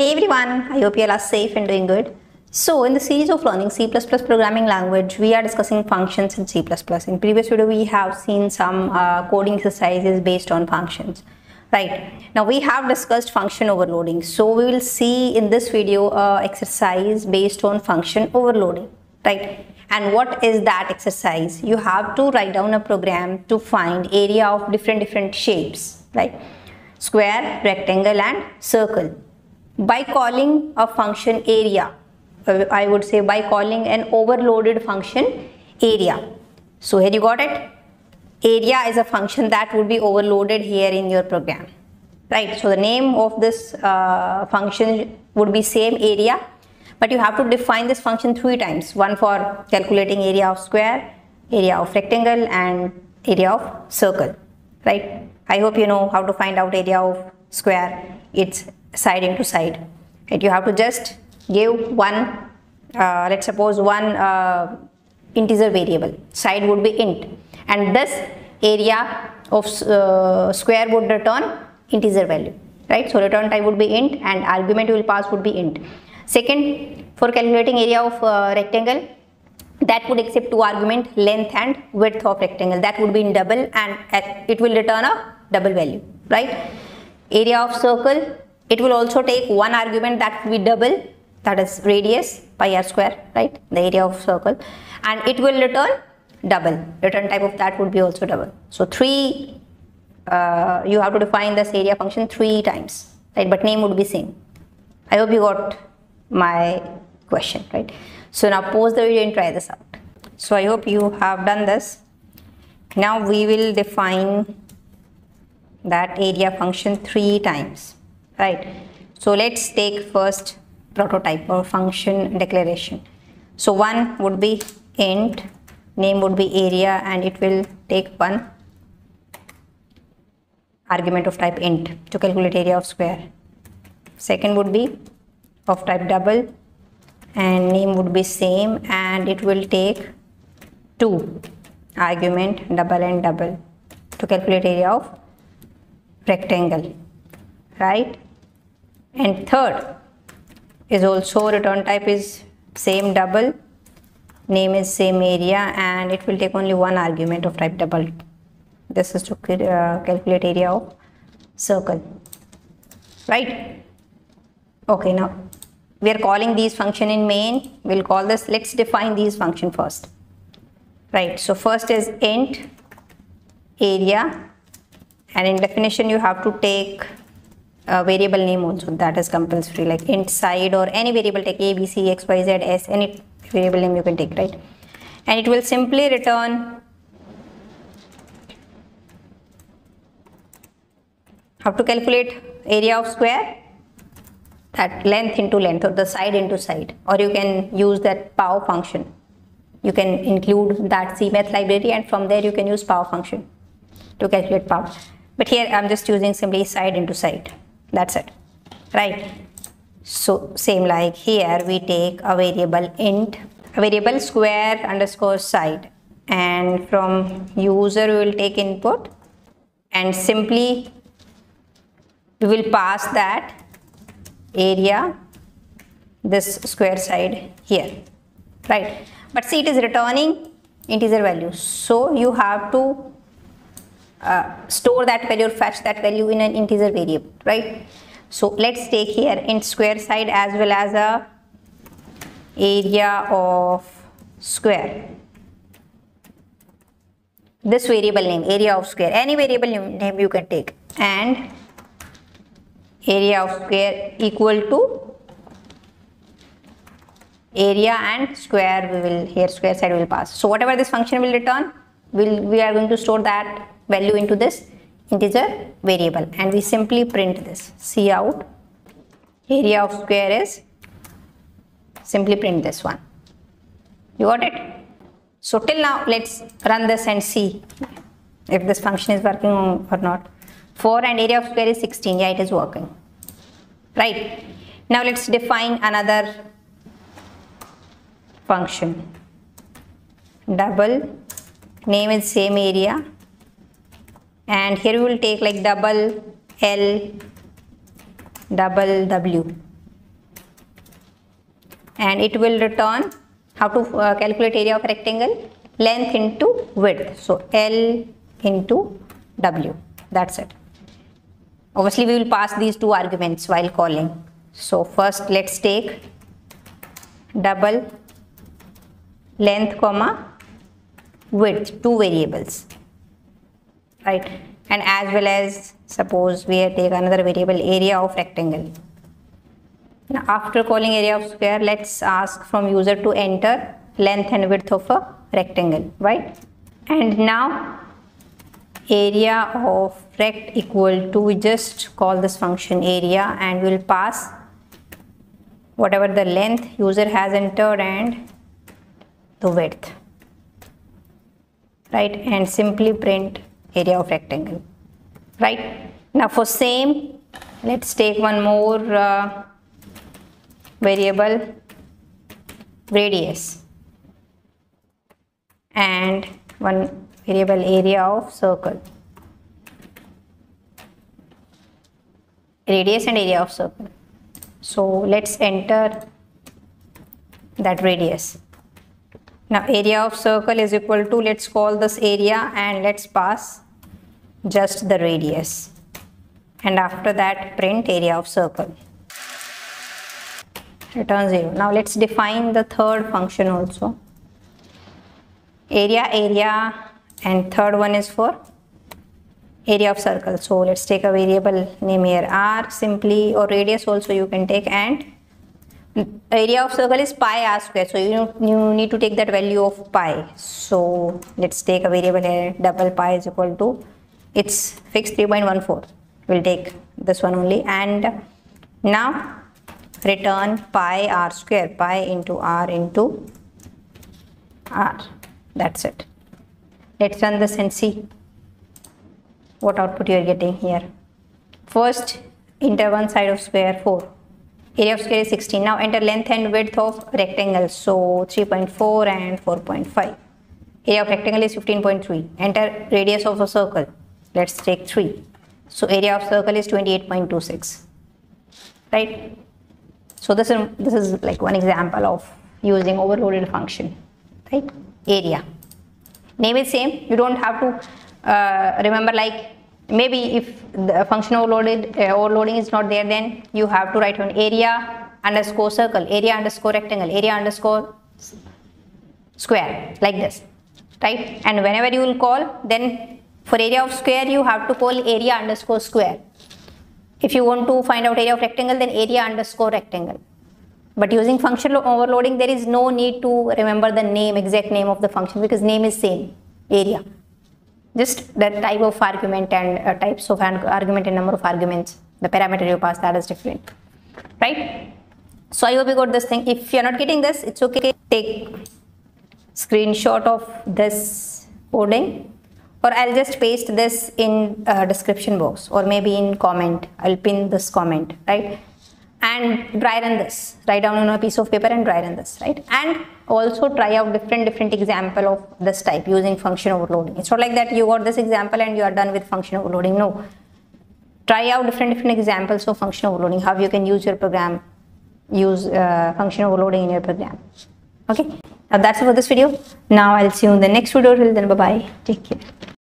Hey everyone, I hope you all are safe and doing good. So in the series of learning C++ programming language, we are discussing functions in C++. In previous video, we have seen some uh, coding exercises based on functions. Right, now we have discussed function overloading. So we will see in this video uh, exercise based on function overloading. Right, and what is that exercise? You have to write down a program to find area of different different shapes. Right, square, rectangle and circle by calling a function area. I would say by calling an overloaded function area. So here you got it? Area is a function that would be overloaded here in your program. Right? So the name of this uh, function would be same area but you have to define this function three times. One for calculating area of square area of rectangle and area of circle. Right? I hope you know how to find out area of square. It's side into side. Right you have to just give one uh, let's suppose one uh, integer variable. Side would be int. And this area of uh, square would return integer value. Right so return type would be int and argument you will pass would be int. Second for calculating area of uh, rectangle that would accept two argument length and width of rectangle. That would be in double and it will return a double value. Right? Area of circle it will also take one argument that be double that is radius pi r square right the area of circle. And it will return double. Return type of that would be also double. So three uh, you have to define this area function three times right but name would be same. I hope you got my question right. So now pause the video and try this out. So i hope you have done this. Now we will define that area function three times right. So let's take first prototype or function declaration. So one would be int name would be area and it will take one argument of type int to calculate area of square. Second would be of type double and name would be same and it will take two argument double and double to calculate area of rectangle. Right and third is also return type is same double name is same area and it will take only one argument of type double. This is to uh, calculate area of circle. Right? Okay now we are calling these function in main. We'll call this let's define these function first. Right so first is int area and in definition you have to take a variable name also that is compulsory like int side or any variable take a b c x y z s any variable name you can take right? And it will simply return how to calculate? Area of square that length into length or the side into side or you can use that pow function. You can include that cmath library and from there you can use pow function to calculate pow but here i'm just using simply side into side that's it. Right? So same like here we take a variable int a variable square underscore side. And from user we will take input. And simply we will pass that area this square side here. Right? But see it is returning integer value. So you have to uh, store that value or fetch that value in an integer variable right? So let's take here int square side as well as a area of square. This variable name area of square. Any variable name you can take. And area of square equal to area and square we will here square side will pass. So whatever this function will return will we are going to store that value into this integer variable. And we simply print this. See out. Area of square is simply print this one. You got it? So till now let's run this and see if this function is working or not. 4 and area of square is 16 yeah it is working. Right. Now let's define another function. Double name is same area and here we will take like double L double W. And it will return how to uh, calculate area of rectangle? Length into width. So l into w. That's it. Obviously we will pass these two arguments while calling. So first let's take double length comma width two variables right? And as well as suppose we take another variable area of rectangle. Now after calling area of square let's ask from user to enter length and width of a rectangle right? And now area of rect equal to we just call this function area and we'll pass whatever the length user has entered and the width. Right? And simply print area of rectangle. Right? Now for same let's take one more uh, variable radius. And one variable area of circle. Radius and area of circle. So let's enter that radius now area of circle is equal to let's call this area and let's pass just the radius. And after that print area of circle. Return 0 now let's define the third function also. Area area and third one is for area of circle. So let's take a variable name here. R simply or radius also you can take and area of circle is pi r square. So you, you need to take that value of pi. So let's take a variable here. Double pi is equal to it's fixed 3.14 we'll take this one only. And now return pi r square pi into r into r. That's it. Let's run this and see what output you are getting here. First enter one side of square 4 area of square is 16 now enter length and width of rectangle. So 3.4 and 4.5 area of rectangle is 15.3 enter radius of a circle. Let's take 3 so area of circle is 28.26 right? So this is this is like one example of using overloaded function. Right? Area. Name is same. You don't have to uh, remember like maybe if the function overloaded uh, overloading is not there then you have to write on area underscore circle area underscore rectangle area underscore square like this right? And whenever you will call then for area of square you have to call area underscore square. If you want to find out area of rectangle then area underscore rectangle. But using function overloading there is no need to remember the name exact name of the function because name is same area just the type of argument and uh, types of argument and number of arguments. The parameter you pass that is different. Right? So i hope you got this thing. If you're not getting this it's okay. Take screenshot of this coding or I'll just paste this in uh, description box or maybe in comment. I'll pin this comment right and dry run this. Write down on a piece of paper and dry run this right? And also try out different different example of this type using function overloading. It's not like that you got this example and you are done with function overloading. No. Try out different different examples of function overloading. How you can use your program use uh, function overloading in your program. Okay? Now that's it for this video. Now i'll see you in the next video. Till then bye bye take care